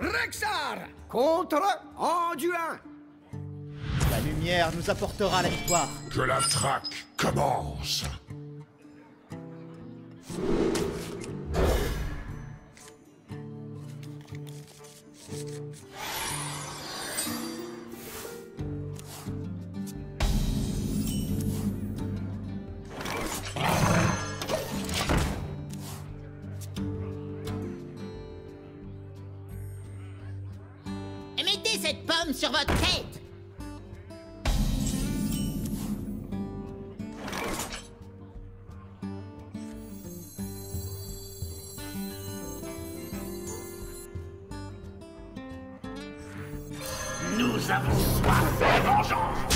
Rexar contre Anduin. La lumière nous apportera la victoire. Que la traque commence Sur votre tête. Nous avons soif de vengeance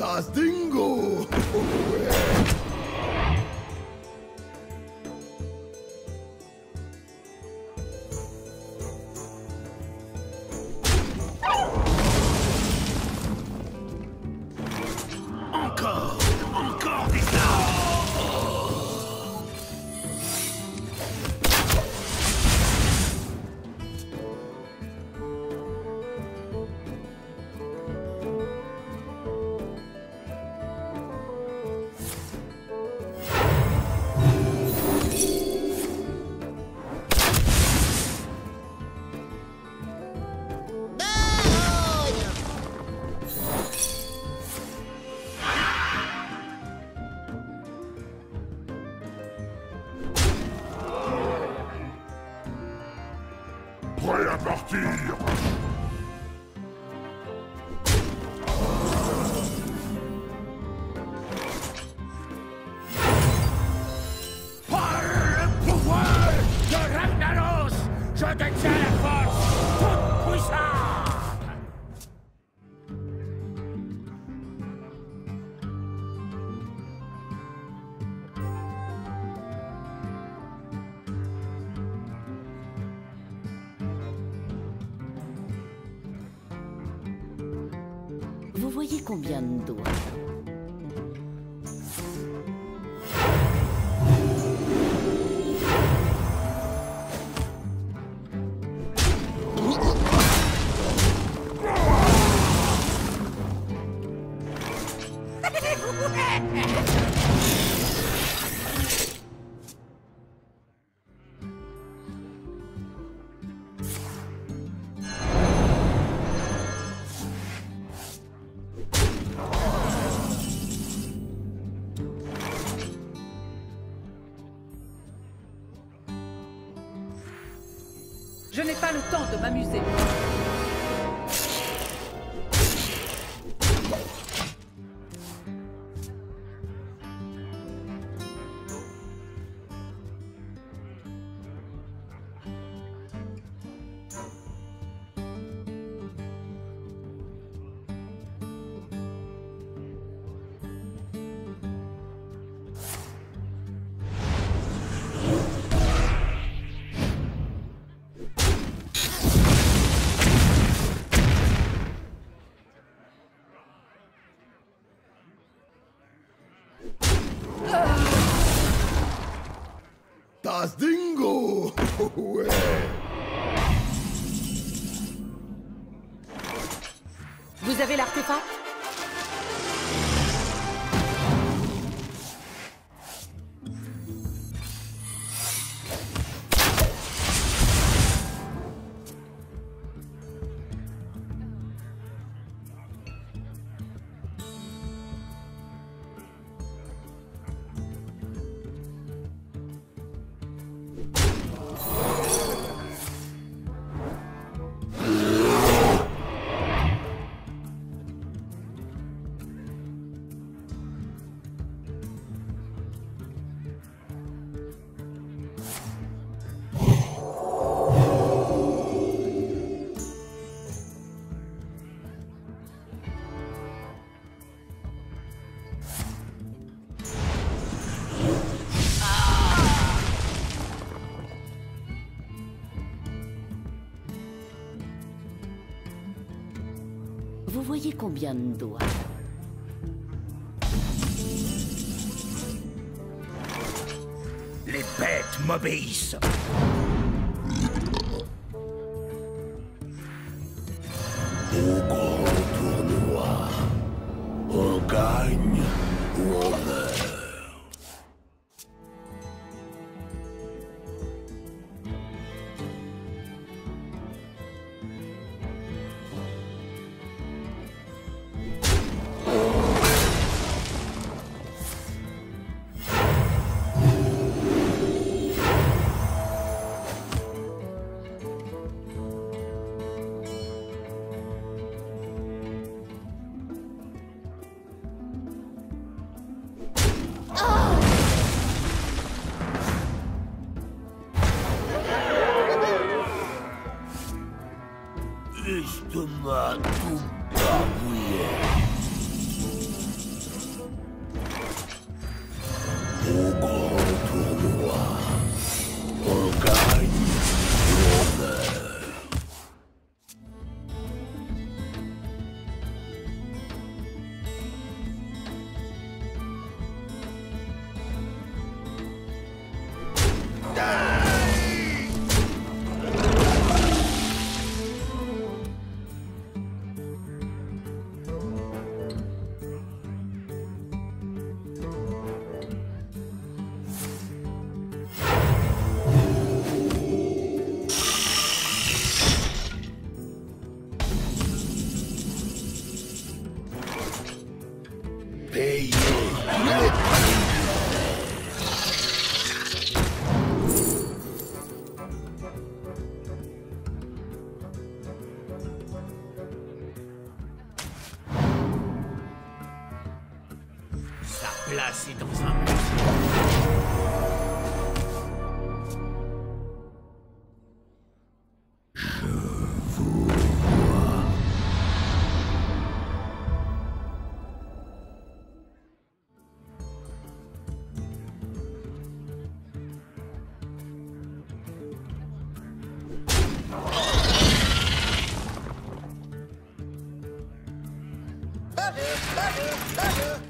Das Dingo. Partir Vous voyez combien de doigts Je n'ai pas le temps de m'amuser. Dingo. Vous avez l'artefact? Voyez combien de doigts Les bêtes m'obéissent. Au grand tournoi, on gagne ou on meurt. Jestem na tu babuję. see those numbers. Uh-huh.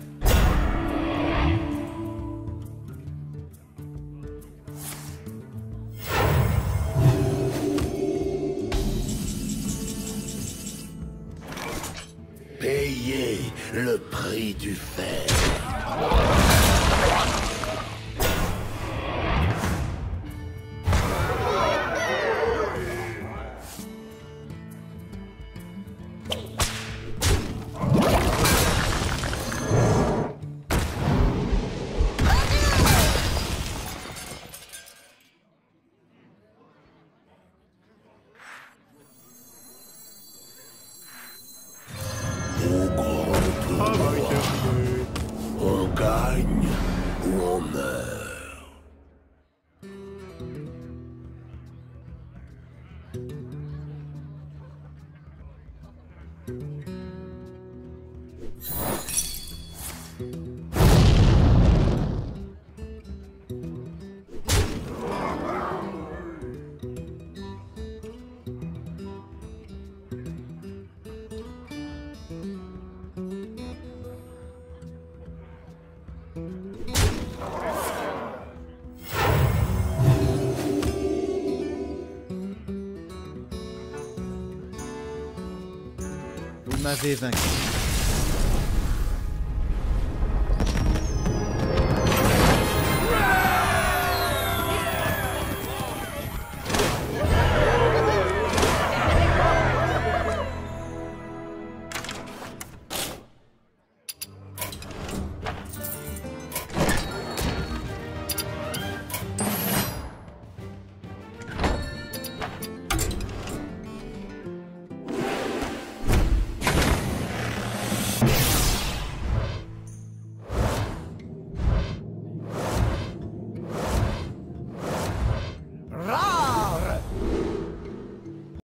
Vous my wavelength.